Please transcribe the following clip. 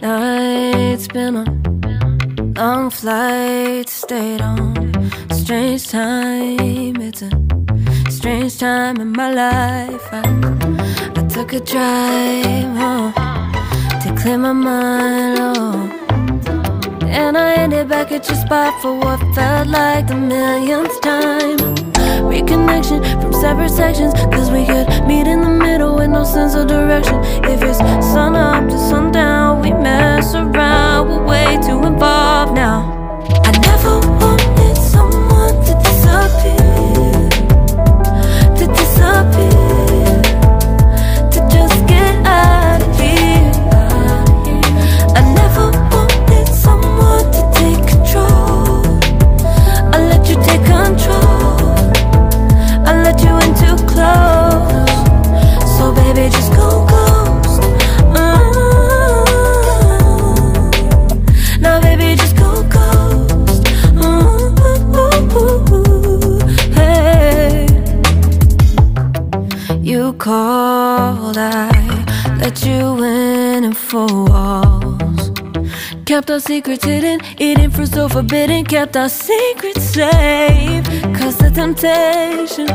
been on long flights, stayed on strange time. It's a strange time in my life. I, I took a drive home to clear my mind. Oh. And I ended back at your spot for what felt like the millionth time Reconnection from separate sections Cause we could meet in the middle called, I let you in and four walls. Kept our secrets hidden, eating fruit so forbidden. Kept our secrets safe Cause the temptation